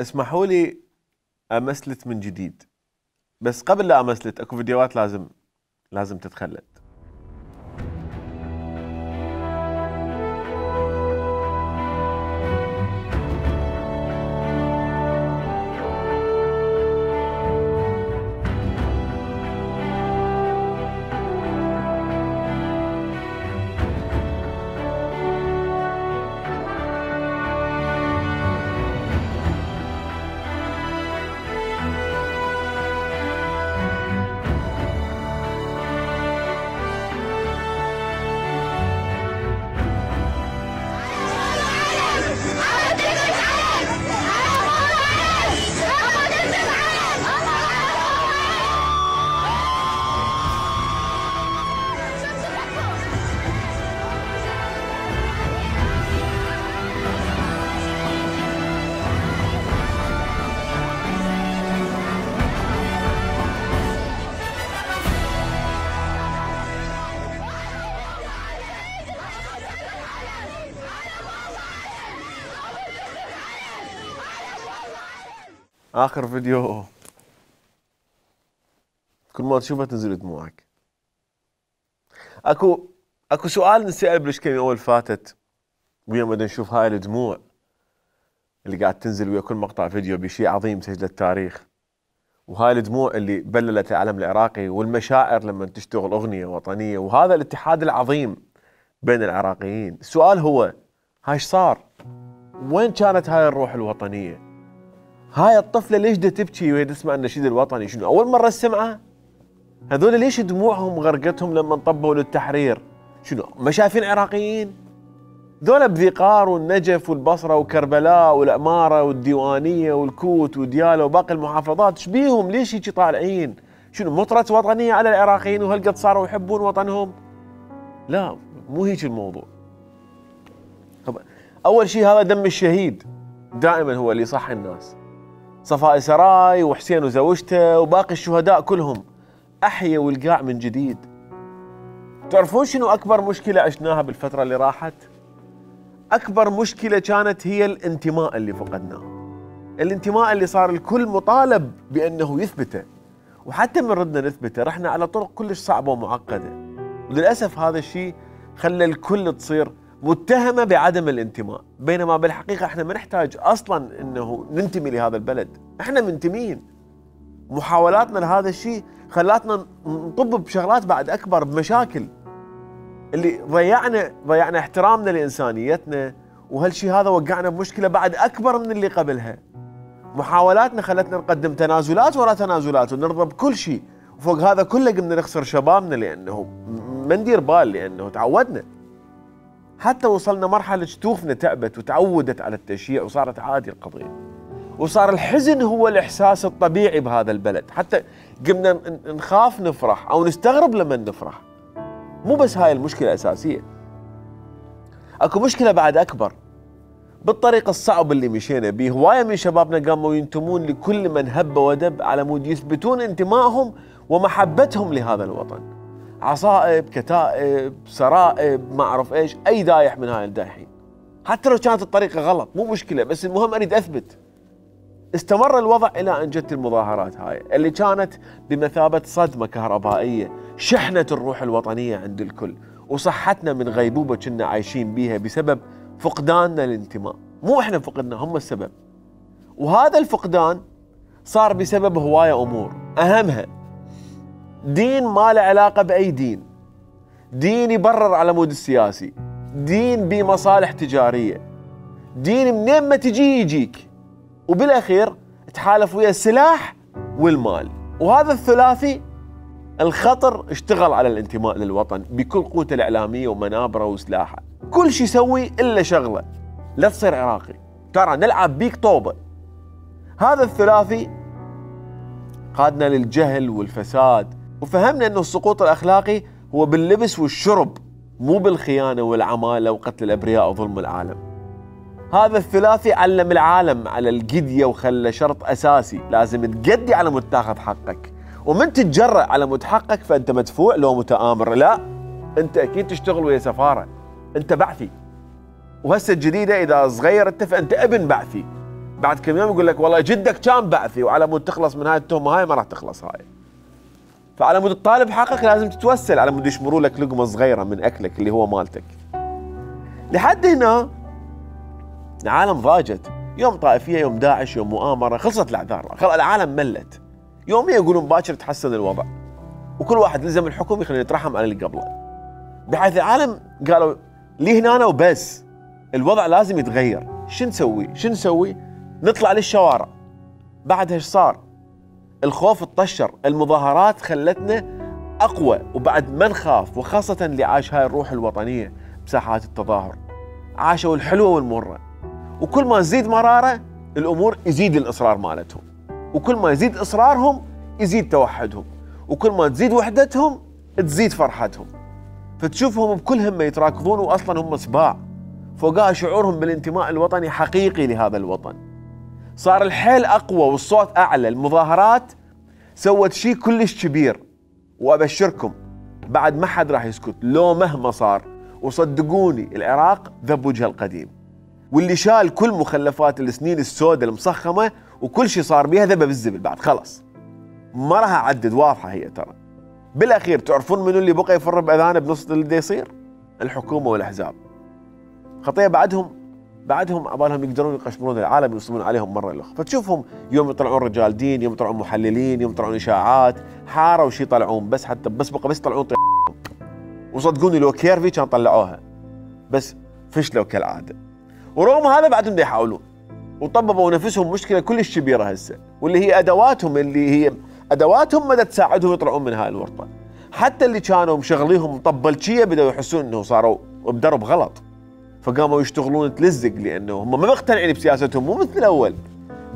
اسمحوا لي امسلت من جديد. بس قبل لا امسلت أكو فيديوهات لازم لازم تتخلد آخر فيديو. كل ما تشوفه تنزل دموعك. أكو أكو سؤال نسال بالاشكاليه أول فاتت. ويا ما نشوف هاي الدموع اللي قاعد تنزل ويا كل مقطع فيديو بشيء عظيم سجل التاريخ. وهاي الدموع اللي بللت العالم العراقي والمشاعر لما تشتغل أغنية وطنية. وهذا الاتحاد العظيم بين العراقيين. السؤال هو هاي صار؟ وين كانت هاي الروح الوطنية؟ هاي الطفلة ليش دا تبكي وهي تسمع النشيد الوطني؟ شنو؟ أول مرة تسمعها؟ هذول ليش دموعهم غرقتهم لما انطبوا للتحرير؟ شنو؟ ما شايفين عراقيين. ذولا بذيقار والنجف والبصرة وكربلاء والأمارة والديوانية والكوت وديالة وباقي المحافظات شبيهم ليش هيك طالعين؟ شنو مطرة وطنية على العراقيين وهالقد صاروا يحبون وطنهم؟ لا مو هيك الموضوع. أول شيء هذا دم الشهيد. دائما هو اللي يصحي الناس. صفاء سراي وحسين وزوجته وباقي الشهداء كلهم. أحيوا القاع من جديد. تعرفون شنو أكبر مشكلة عشناها بالفترة اللي راحت؟ أكبر مشكلة كانت هي الانتماء اللي فقدناه. الانتماء اللي صار الكل مطالب بأنه يثبته. وحتى من ردنا نثبته رحنا على طرق كلش صعبة ومعقدة. وللأسف هذا الشيء خلى الكل تصير متهمة بعدم الانتماء. بينما بالحقيقة إحنا ما نحتاج أصلا إنه ننتمي لهذا البلد. إحنا منتمين. محاولاتنا لهذا الشيء خلاتنا نطب بشغلات بعد أكبر بمشاكل. اللي ضيعنا ضيعنا احترامنا لإنسانيتنا وهالشيء هذا وقعنا بمشكلة بعد أكبر من اللي قبلها. محاولاتنا خلتنا نقدم تنازلات وراء تنازلات ونرضى بكل شيء. وفوق هذا كله قمنا نخسر شبابنا لأنه ما ندير بال لأنه تعودنا. حتى وصلنا مرحلة شتوفنا تعبت وتعودت على التشييع وصارت عادي القضية. وصار الحزن هو الإحساس الطبيعي بهذا البلد. حتى قمنا نخاف نفرح أو نستغرب لما نفرح. مو بس هاي المشكلة الأساسية أكو مشكلة بعد أكبر. بالطريق الصعب اللي مشينا به هواية من شبابنا قاموا ينتمون لكل من هب ودب على مود يثبتون انتمائهم ومحبتهم لهذا الوطن. عصائب كتائب سرائب ما أعرف إيش أي دايح من هاي الدايحين. حتى لو كانت الطريقة غلط مو مشكلة بس المهم أريد أثبت. استمر الوضع إلى أن جت المظاهرات هاي اللي كانت بمثابة صدمة كهربائية شحنت الروح الوطنية عند الكل وصحتنا من غيبوبة كنا عايشين بيها بسبب فقداننا للانتماء. مو إحنا فقدنا هم السبب. وهذا الفقدان صار بسبب هواية أمور أهمها دين ما له علاقة بأي دين. دين يبرر على مود السياسي. دين بمصالح تجارية. دين منين ما تجي يجيك. وبالأخير تحالف ويا السلاح والمال. وهذا الثلاثي الخطر اشتغل على الانتماء للوطن بكل قوته الإعلامية ومنابره وسلاحه. كل شيء يسوي إلا شغلة. لا تصير عراقي. ترى نلعب بيك طوبة. هذا الثلاثي قادنا للجهل والفساد. وفهمنا أنه السقوط الأخلاقي هو باللبس والشرب مو بالخيانة والعمالة وقتل الأبرياء وظلم العالم. هذا الثلاثي علم العالم على القدية وخلى شرط أساسي لازم تقدي على مود تاخذ حقك. ومن تتجرأ على مود حقك فأنت مدفوع لو متآمر. لا أنت أكيد تشتغل ويا سفارة. أنت بعثي. وهسه الجديدة إذا صغير أنت فأنت ابن بعثي. بعد كم يوم يقول لك والله جدك كان بعثي وعلى مود تخلص من هاي التهمة هاي ما راح تخلص هاي. فعلى مود تطالب حقك لازم تتوسل على مود يشمروا لك لقمة صغيرة من أكلك اللي هو مالتك. لحد هنا العالم ضاجت. يوم طائفية يوم داعش يوم مؤامرة خلصت الأعذار. العالم ملت. يوميا يقولون باكر تحسن الوضع. وكل واحد لزم الحكم يخليه يترحم على اللي قبله. بحيث العالم قالوا لي هنا وبس؟ الوضع لازم يتغير. شو نسوي؟ شو نسوي؟ نطلع للشوارع. بعدها إيش صار؟ الخوف اتطشر المظاهرات خلتنا أقوى وبعد ما نخاف وخاصة اللي عاش هاي الروح الوطنية بساحات التظاهر. عاشوا الحلوه والمرة. وكل ما تزيد مرارة الأمور يزيد الإصرار مالتهم. وكل ما يزيد إصرارهم يزيد توحدهم. وكل ما تزيد وحدتهم تزيد فرحتهم. فتشوفهم بكل همه يتراكضون واصلا هم سباع فوقها شعورهم بالانتماء الوطني حقيقي لهذا الوطن. صار الحيل أقوى والصوت أعلى. المظاهرات سوت شيء كلش كبير. وأبشركم بعد ما حد راح يسكت. لو مهما صار وصدقوني العراق ذب وجه القديم. واللي شال كل مخلفات السنين السوداء المسخمة وكل شيء صار بيها ذبه بالزبل بعد خلص ما راح أعدد واضحة هي ترى. بالأخير تعرفون منو اللي بقى يفر بأذانه بنص اللي يصير؟ الحكومة والأحزاب. خطيه بعدهم بعدهم عبالهم يقدرون يقشمرون العالم يوصلون عليهم مرة الاخرى فتشوفهم يوم يطلعون رجال دين يوم يطلعون محللين يوم يطلعون إشاعات حاره وشي يطلعون بس حتى بس بقى بس يطلعون وصدقوني لو كيرفي كان طلعوها. بس فشلوا كالعادة. ورغم هذا بعدهم يحاولون. وطببوا نفسهم مشكلة كلش كبيرة هسه. واللي هي أدواتهم اللي هي أدواتهم مدى تساعدهم يطلعون من هاي الورطة. حتى اللي كانوا مشغليهم مطبلشيه بدأوا يحسون إنه صاروا بدرب غلط. فقاموا يشتغلون تلزق لأنه هم ما مقتنعين بسياستهم مو مثل الأول.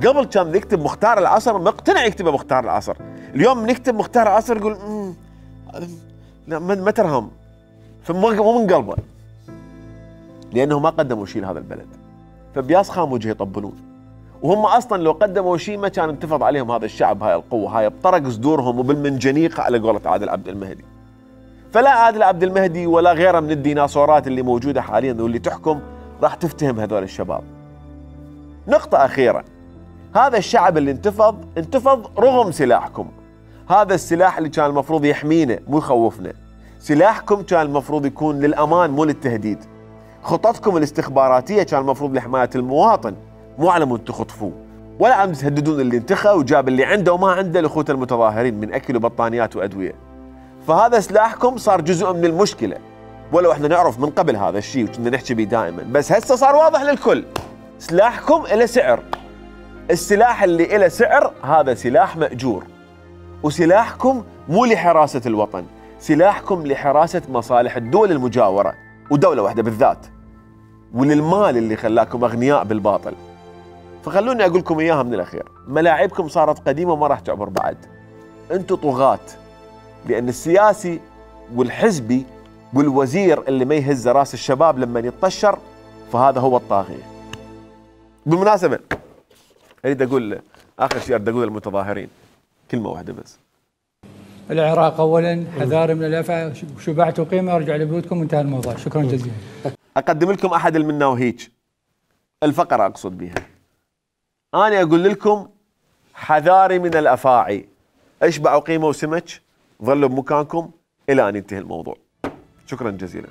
قبل كان يكتب مختار العصر مقتنع يكتبه مختار العصر. اليوم نكتب مختار العصر يقول لا ما ترهم. مو من قلبه. لأنه ما قدموا شيء لهذا البلد. فبياس خام وجه يطبلون وهم أصلا لو قدموا شيء ما كان انتفض عليهم هذا الشعب هاي القوة هاي بطرق صدورهم وبالمنجنيق على قولة عادل عبد المهدي. فلا عادل عبد المهدي ولا غيره من الديناصورات اللي موجودة حاليا واللي تحكم راح تفتهم هذول الشباب. نقطة أخيرة. هذا الشعب اللي انتفض انتفض رغم سلاحكم. هذا السلاح اللي كان المفروض يحمينا مو يخوفنا. سلاحكم كان المفروض يكون للأمان مو للتهديد. خططكم الاستخباراتية كان المفروض لحماية المواطن مو على مود تخطفوه. ولا عم تهددون اللي انتخى وجاب اللي عنده وما عنده لاخوته المتظاهرين من أكل وبطانيات وأدوية. فهذا سلاحكم صار جزء من المشكلة. ولو إحنا نعرف من قبل هذا الشيء وكنا نحكي به دائما. بس هسه صار واضح للكل. سلاحكم له سعر. السلاح اللي له سعر هذا سلاح مأجور. وسلاحكم مو لحراسة الوطن. سلاحكم لحراسة مصالح الدول المجاورة. ودولة واحدة بالذات. وللمال اللي خلاكم أغنياء بالباطل. فخلوني أقول لكم إياها من الأخير. ملاعبكم صارت قديمة وما راح تعبر بعد. أنتم طغاة. لأن السياسي والحزبي والوزير اللي ما يهز رأس الشباب لما يتطشر فهذا هو الطاغية. بالمناسبة أريد أقول آخر شيء أريد أقول للمتظاهرين كلمة واحدة بس. العراق اولا حذار من الأفعى شبعتوا قيمة أرجع لبيوتكم وانتهى الموضوع. شكرا جزيلا. أقدم لكم أحد المنا وهيج. الفقرة أقصد بها. أنا أقول لكم حذاري من الأفاعي. اشبعوا قيمة وسمك ظلوا بمكانكم إلى أن ينتهي الموضوع. شكرا جزيلا.